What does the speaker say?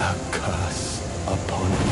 a curse upon you.